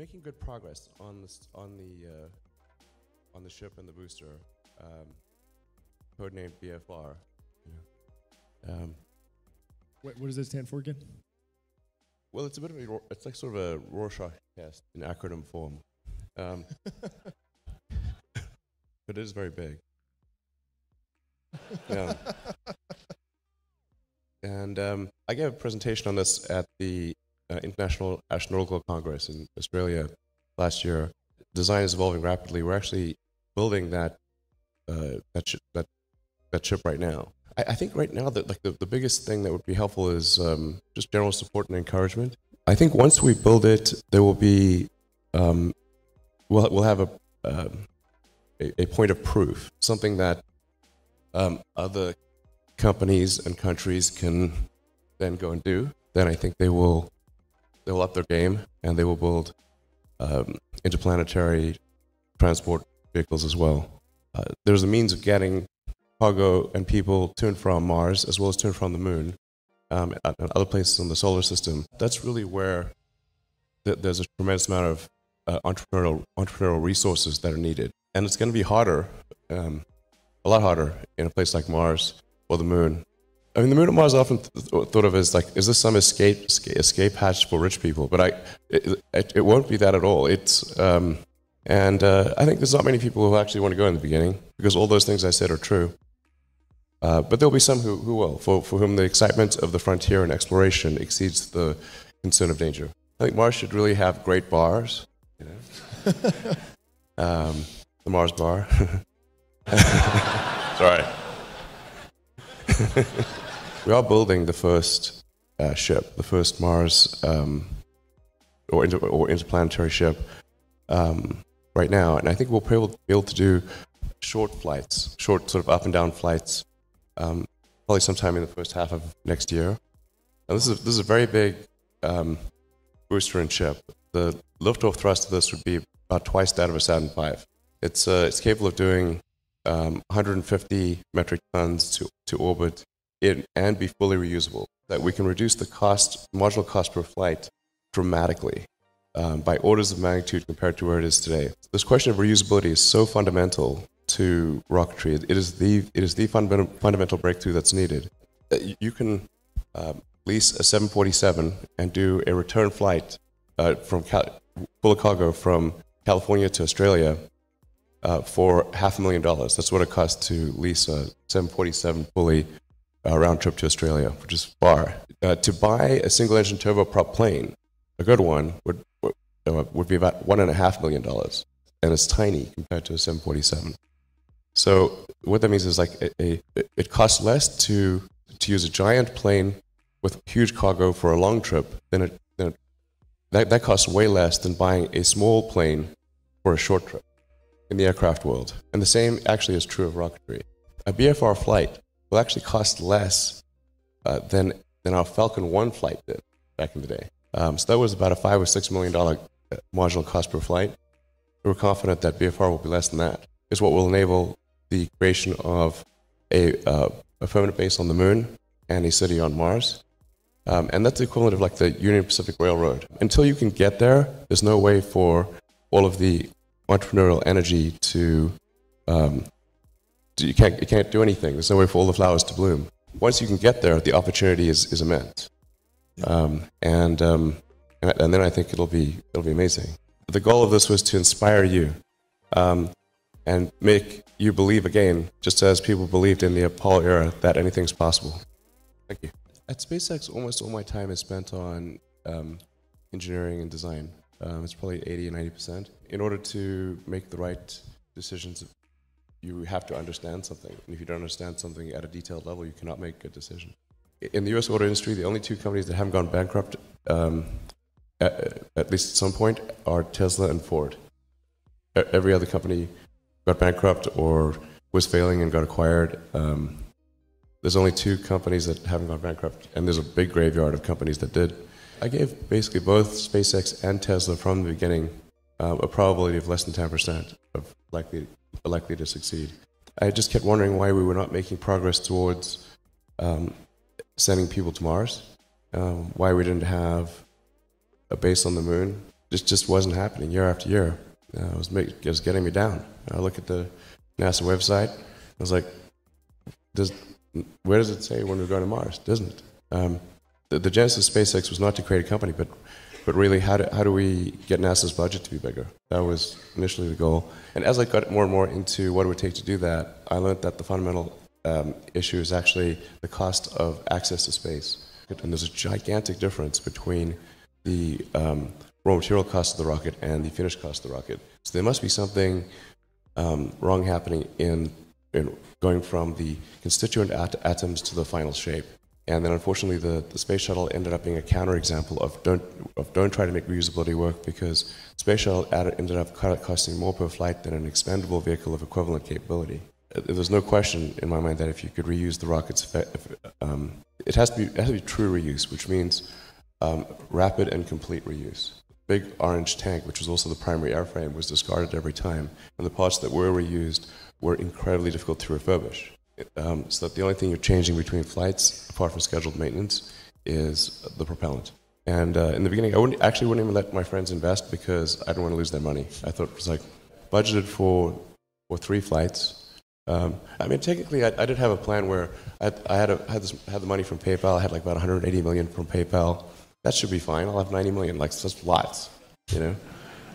making good progress on this on the uh, on the ship and the booster, um, codenamed BFR. Um, What, what does that stand for again? well, it's a bit of a it's like sort of a Rorschach test in acronym form, um, but it is very big. Yeah. And um, I gave a presentation on this at the International Astronautical Congress in Australia last year. Design is evolving rapidly. We're actually building that uh, that, sh- that that ship right now. I, I think right now that like the, the biggest thing that would be helpful is um, just general support and encouragement. I think once we build it, there will be um, we'll we'll have a, um, a a point of proof, something that um, other companies and countries can then go and do, then I think they will they will up their game and they will build um, interplanetary transport vehicles as well. Uh, there's a means of getting cargo and people to and from Mars as well as to and from the Moon um, and other places in the solar system. That's really where th- there's a tremendous amount of uh, entrepreneurial entrepreneurial resources that are needed, and it's going to be harder, um, a lot harder in a place like Mars or the moon. I mean, the moon and Mars are often th- th- thought of as like, is this some escape escape, escape hatch for rich people? But I, it, it, it won't be that at all. It's um, and uh, I think there's not many people who actually want to go in the beginning because all those things I said are true. Uh, but there'll be some who, who will, for, for whom the excitement of the frontier and exploration exceeds the concern of danger. I think Mars should really have great bars. You know? um, the Mars bar. Sorry. we are building the first uh, ship, the first Mars um, or, inter- or interplanetary ship um, right now, and I think we'll be able, be able to do short flights, short sort of up and down flights, um, probably sometime in the first half of next year. Now, this is this is a very big um, booster and ship. The liftoff thrust of this would be about twice that of a Saturn V. It's uh, it's capable of doing um, 150 metric tons to, to orbit in, and be fully reusable. That we can reduce the cost, marginal cost per flight dramatically um, by orders of magnitude compared to where it is today. This question of reusability is so fundamental to rocketry. It is the, it is the fundamental, fundamental breakthrough that's needed. Uh, you- You can um, lease a 747 and do a return flight uh, from Cal- full of cargo from California to Australia uh, for half a million dollars. That's what it costs to lease a 747 fully uh, round trip to Australia, which is far. Uh, to buy a single engine turboprop plane, a good one, would, would, uh, would be about one and a half million dollars. And it's tiny compared to a 747. So what that means is like a, a, it costs less to, to use a giant plane with huge cargo for a long trip than it, than it that, that costs way less than buying a small plane for a short trip in the aircraft world. And the same actually is true of rocketry. A BFR flight will actually cost less uh, than, than our Falcon 1 flight did back in the day. Um, so that was about a five or six million dollar uh, marginal cost per flight. We're confident that BFR will be less than that. Is what will enable the creation of a, uh, a permanent base on the moon and a city on Mars. Um, and that's the equivalent of like the Union Pacific Railroad. Until you can get there, there's no way for all of the entrepreneurial energy to, um, to- you can't you can't do anything. There's no way for all the flowers to bloom. Once you can get there, the opportunity is, is immense, um, and, um, and and then I think it'll be it'll be amazing. The goal of this was to inspire you, um, and make you believe again, just as people believed in the Apollo era that anything's possible. Thank you. At SpaceX, almost all my time is spent on um, engineering and design. Um, it's probably 80 or 90 percent. In order to make the right decisions, you have to understand something. And if you don't understand something at a detailed level, you cannot make a decision. In the U.S. auto industry, the only two companies that haven't gone bankrupt, um, at, at least at some point, are Tesla and Ford. Every other company got bankrupt or was failing and got acquired. Um, there's only two companies that haven't gone bankrupt, and there's a big graveyard of companies that did. I gave basically both SpaceX and Tesla from the beginning uh, a probability of less than 10% of likely likely to succeed. I just kept wondering why we were not making progress towards um, sending people to Mars, um, why we didn't have a base on the moon, It just wasn't happening year after year. Uh, it, was it was getting me down. I look at the NASA website. I was like, does, where does it say when we're going to Mars? Doesn't. Um, the, the genesis of SpaceX was not to create a company, but but really, how do, how do we get NASA's budget to be bigger? That was initially the goal. And as I got more and more into what it would take to do that, I learned that the fundamental um, issue is actually the cost of access to space. And there's a gigantic difference between the um, raw material cost of the rocket and the finished cost of the rocket. So there must be something um, wrong happening in, in going from the constituent at- atoms to the final shape. And then unfortunately, the, the space shuttle ended up being a counterexample of don't, of don't try to make reusability work because space shuttle ended up costing more per flight than an expendable vehicle of equivalent capability. Uh, there's no question in my mind that if you could reuse the rockets, if, um, it, has to be, it has to be true reuse, which means um, rapid and complete reuse. Big orange tank, which was also the primary airframe, was discarded every time, and the parts that were reused were incredibly difficult to refurbish. Um, so that the only thing you're changing between flights, apart from scheduled maintenance, is the propellant. And uh, in the beginning, I wouldn't, actually wouldn't even let my friends invest because I didn't want to lose their money. I thought it was like budgeted for for three flights. Um, I mean, technically, I, I, did have a plan where I, I had, a, had, this, had the money from PayPal. I had like about 180 million from PayPal. That should be fine. I'll have 90 million. Like that's lots, you know.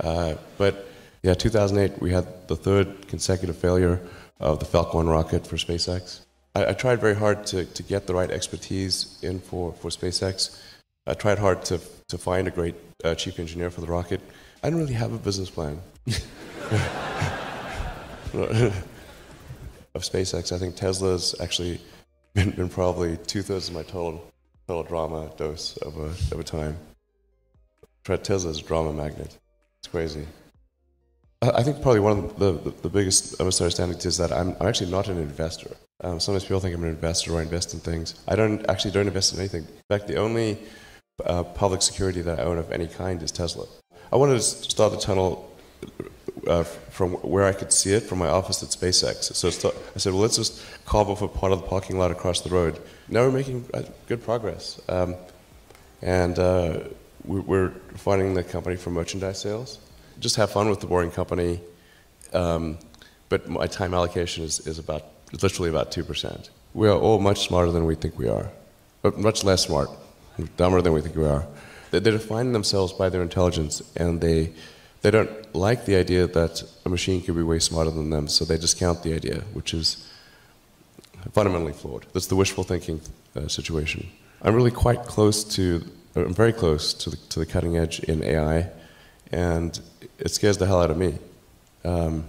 Uh, but yeah, 2008, we had the third consecutive failure of the Falcon 1 rocket for SpaceX. I, I, tried very hard to, to get the right expertise in for, for SpaceX. I tried hard to, to find a great uh, chief engineer for the rocket. I didn't really have a business plan. of SpaceX, I think Tesla's actually been, been probably two thirds of my total, total drama dose of a, of a time. Tesla's a drama magnet. It's crazy. I think probably one of the, the, the biggest misunderstandings is that I'm, I'm actually not an investor. Um, sometimes people think I'm an investor or I invest in things. I don't actually don't invest in anything. In fact, the only uh, public security that I own of any kind is Tesla. I wanted to start the tunnel uh, from where I could see it from my office at SpaceX. So I said, well, let's just carve off a part of the parking lot across the road. Now we're making uh, good progress. Um, and uh, we're funding the company for merchandise sales just have fun with the boring company. Um, but my time allocation is, is about literally about two percent. We are all much smarter than we think we are, but much less smart, dumber than we think we are. They, they define themselves by their intelligence, and they they don't like the idea that a machine could be way smarter than them, so they discount the idea, which is fundamentally flawed. That's the wishful thinking uh, situation. I'm really quite close to, I'm very close to the, to the cutting edge in AI, and it scares the hell out of me. Um,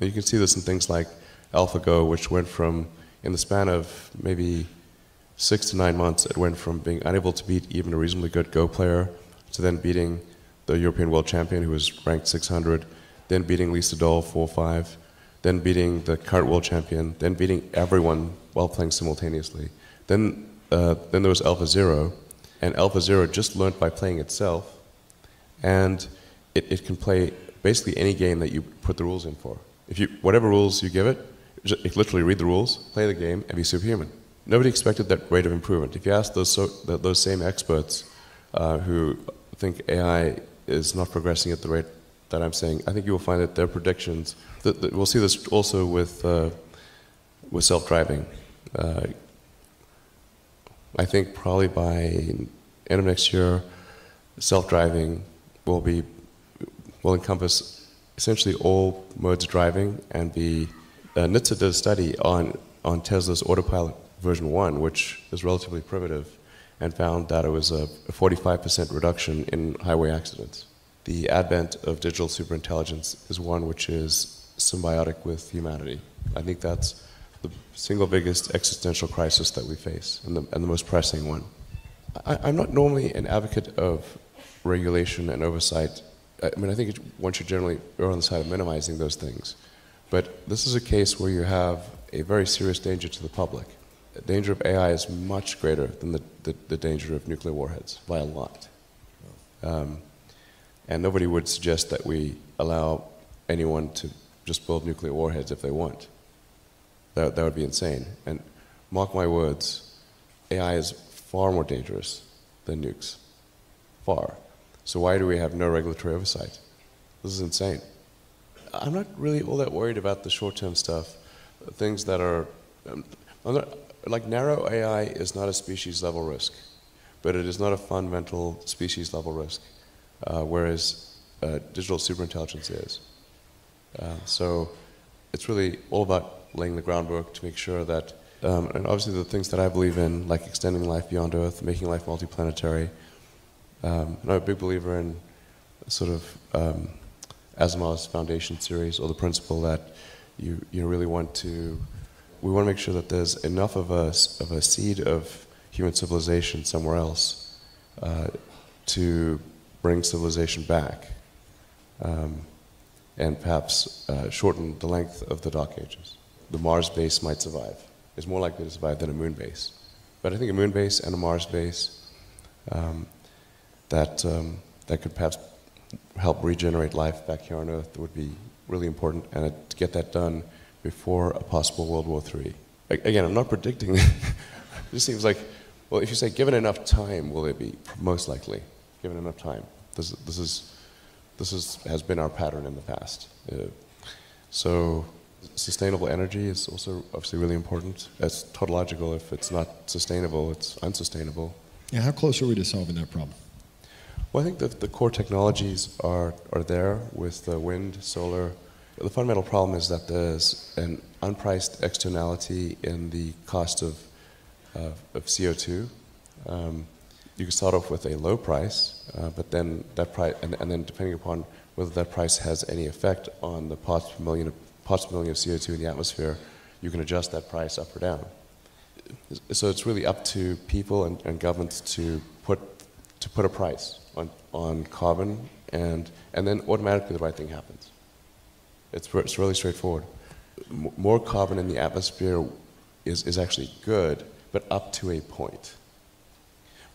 you can see this in things like AlphaGo, which went from, in the span of maybe six to nine months, it went from being unable to beat even a reasonably good Go player to then beating the European world champion who was ranked 600, then beating Lee Sedol 4-5, then beating the current world champion, then beating everyone while playing simultaneously. Then, uh, then there was AlphaZero, and AlphaZero just learned by playing itself, and it, it can play basically any game that you put the rules in for. If you, whatever rules you give it, it literally read the rules, play the game, and be superhuman. Nobody expected that rate of improvement. If you ask those, so, those same experts uh, who think AI is not progressing at the rate that I'm saying, I think you will find that their predictions, that, that we'll see this also with, uh, with self-driving. Uh, I think probably by end of next year, self-driving will be will encompass essentially all modes of driving and be uh, NHTSA did a study on, on Tesla's autopilot version 1, which is relatively primitive, and found that it was a, a 45% reduction in highway accidents. The advent of digital superintelligence is one which is symbiotic with humanity. I think that's the single biggest existential crisis that we face, and the, and the most pressing one. I, I'm not normally an advocate of regulation and oversight I mean, I think it, one should generally err on the side of minimizing those things. But this is a case where you have a very serious danger to the public. The danger of AI is much greater than the, the, the danger of nuclear warheads by a lot. Um, and nobody would suggest that we allow anyone to just build nuclear warheads if they want. That, that would be insane. And mark my words, AI is far more dangerous than nukes. Far. So why do we have no regulatory oversight? This is insane. I'm not really all that worried about the short-term stuff, things that are, um, not, like narrow AI is not a species level risk, but it is not a fundamental species level risk, uh, whereas uh, digital superintelligence is. Uh, so it's really all about laying the groundwork to make sure that, um, and obviously the things that I believe in, like extending life beyond Earth, making life multiplanetary. Um, I'm a big believer in sort of um, Asimov's foundation series, or the principle that you, you really want to, we want to make sure that there's enough of a, of a seed of human civilization somewhere else uh, to bring civilization back. Um, and perhaps uh, shorten the length of the dark ages. The Mars base might survive. It's more likely to survive than a moon base. But I think a moon base and a Mars base um, that, um, that could perhaps help regenerate life back here on Earth would be really important, and to get that done before a possible World War III. Again, I'm not predicting. it just seems like, well, if you say given enough time, will it be? Most likely, given enough time. This, this is this is, has been our pattern in the past. Uh, so sustainable energy is also obviously really important. It's tautological. If it's not sustainable, it's unsustainable. Yeah, how close are we to solving that problem? Well, I think that the core technologies are, are there with the wind, solar. The fundamental problem is that there's an unpriced externality in the cost of, uh, of CO2. Um, you can start off with a low price, uh, but then that price, and, and, then depending upon whether that price has any effect on the parts per million, parts per million of CO2 in the atmosphere, you can adjust that price up or down. So it's really up to people and, and governments to put to put a price on, on carbon, and and then automatically the right thing happens. It's it's really straightforward. M more carbon in the atmosphere is is actually good, but up to a point.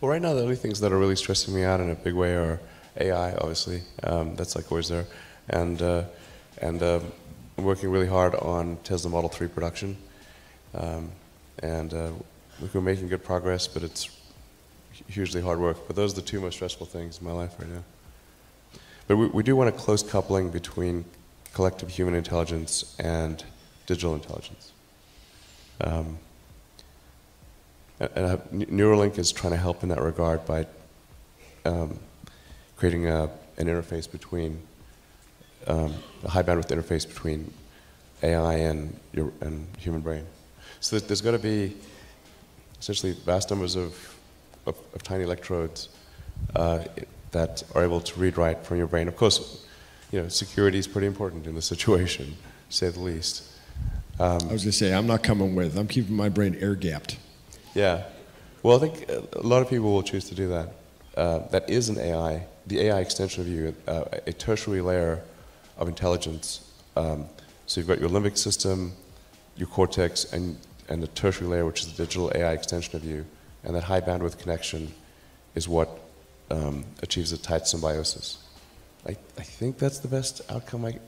Well, right now the only things that are really stressing me out in a big way are AI, obviously. Um, that's like always there, and uh, and uh, I'm working really hard on Tesla Model 3 production, um, and uh, we're making good progress, but it's hugely hard work. But those are the two most stressful things in my life right now. But we, we do want a close coupling between collective human intelligence and digital intelligence. Um, and Neuralink is trying to help in that regard by um, creating a, an interface between um, a high bandwidth interface between AI and your and human brain. So there's got to be essentially vast numbers of, of, of tiny electrodes uh, that are able to read write from your brain. Of course, you know security is pretty important in this situation, to say the least. Um, I was going to say I'm not coming with. I'm keeping my brain air gapped. Yeah. Well, I think a lot of people will choose to do that. Uh, that is an AI, the AI extension of you, uh, a tertiary layer of intelligence. Um, so you've got your limbic system, your cortex, and, and the tertiary layer, which is the digital AI extension of you. And that high bandwidth connection is what um, achieves a tight symbiosis. I, I think that's the best outcome. I,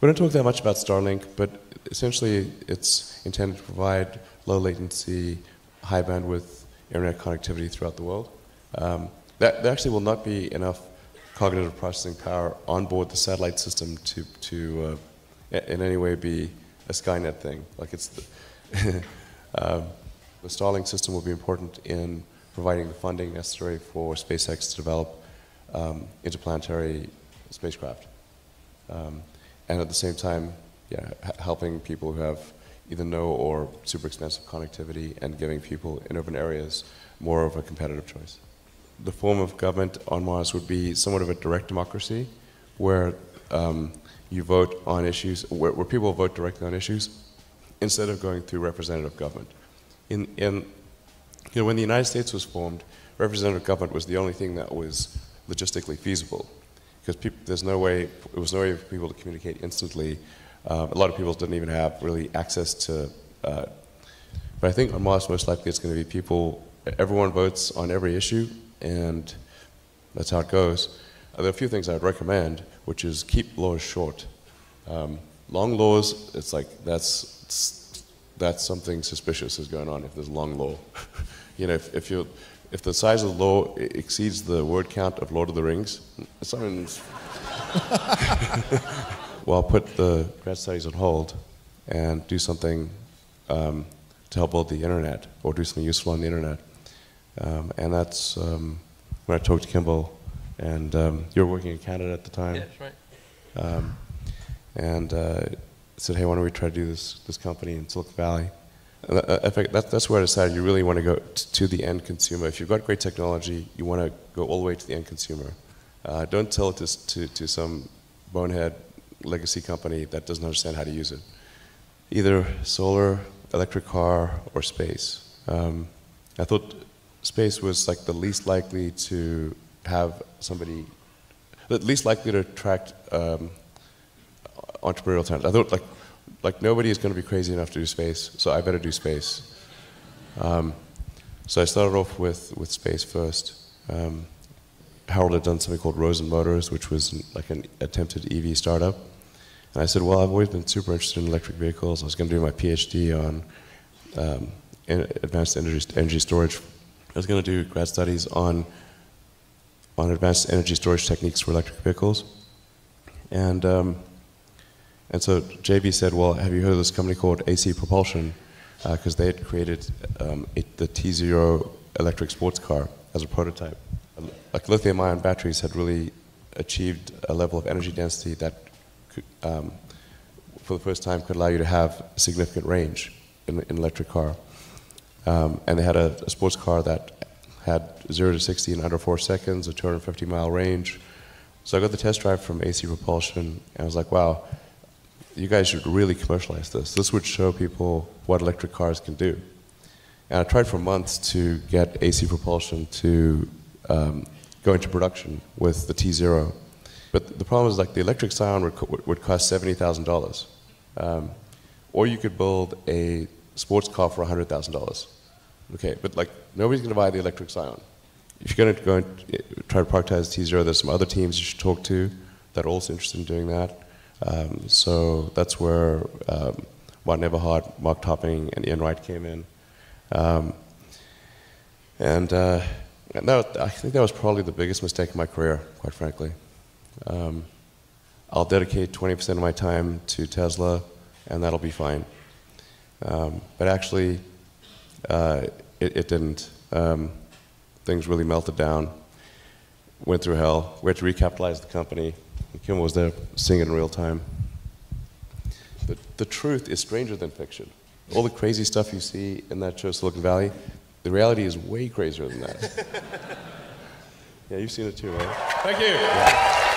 we don't talk that much about Starlink, but essentially it's intended to provide low latency, high bandwidth internet connectivity throughout the world. Um, that, there actually will not be enough cognitive processing power on board the satellite system to, to uh, in any way be a Skynet thing. Like it's the, um, the Starlink system will be important in providing the funding necessary for SpaceX to develop um, interplanetary spacecraft. Um, and at the same time, yeah, helping people who have either no or super expensive connectivity and giving people in urban areas more of a competitive choice. The form of government on Mars would be somewhat of a direct democracy where um, you vote on issues, where, where, people vote directly on issues instead of going through representative government. In, in, you know, when the United States was formed, representative government was the only thing that was logistically feasible because there's no way, it was no way for people to communicate instantly um, a lot of people didn't even have really access to, uh, but I think on Mars, most likely it's going to be people, everyone votes on every issue, and that's how it goes. Uh, there are a few things I'd recommend, which is keep laws short. Um, long laws, it's like that's that's something suspicious is going on if there's long law. you know, if, if you if the size of the law exceeds the word count of Lord of the Rings, someone's. well, I'll put the grad studies on hold and do something um, to help build the internet or do something useful on the internet. Um, and that's um, when I talked to Kimball, and um, you were working in Canada at the time. Yeah, that's right. Um, and uh, said, hey, why don't we try to do this, this company in Silicon Valley? And uh, that, that's where I decided you really want to go to the end consumer. If you've got great technology, you want to go all the way to the end consumer. Uh, don't tell it to, to, to some bonehead legacy company that doesn't understand how to use it. Either solar, electric car, or space. Um, I thought space was like the least likely to have somebody, the least likely to attract um, entrepreneurial talent. I thought like like nobody is going to be crazy enough to do space, so I better do space. Um, so I started off with with space first. Um, Harold had done something called Rosen Motors, which was like an attempted EV startup. And I said, well, I've always been super interested in electric vehicles. I was going to do my PhD on um, advanced energy, energy storage. I was going to do grad studies on on advanced energy storage techniques for electric vehicles. And um, and so JB said, well, have you heard of this company called AC Propulsion? Because they had created um, it, the T0 electric sports car as a prototype. Like lithium ion batteries had really achieved a level of energy density that, could, um, for the first time, could allow you to have significant range in, in an electric car. Um, and they had a, a sports car that had 0 to 60 in under 4 seconds, a 250 mile range. So I got the test drive from AC Propulsion, and I was like, wow, you guys should really commercialize this. This would show people what electric cars can do. And I tried for months to get AC Propulsion to um, go into production with the T0. But the problem is like the electric Scion would, would cost $70,000. Um, or you could build a sports car for $100,000. Okay, but like nobody's going to buy the electric Scion. If you're going to go and eh, try to productize T0, there's some other teams you should talk to that are also interested in doing that. Um, so that's where um, Martin Eberhard, Marc Tarpenning, and Ian Wright came in. Um, and uh, and that, I think that was probably the biggest mistake in my career, quite frankly. Um, I'll dedicate 20% of my time to Tesla, and that'll be fine. Um, but actually, uh, it, it didn't. Um, things really melted down, went through hell. We had to recapitalize the company. Kim was there seeing it in real time. The, the truth is stranger than fiction. All the crazy stuff you see in that show, Silicon Valley, the reality is way crazier than that. yeah, you've seen it too, right? Thank you.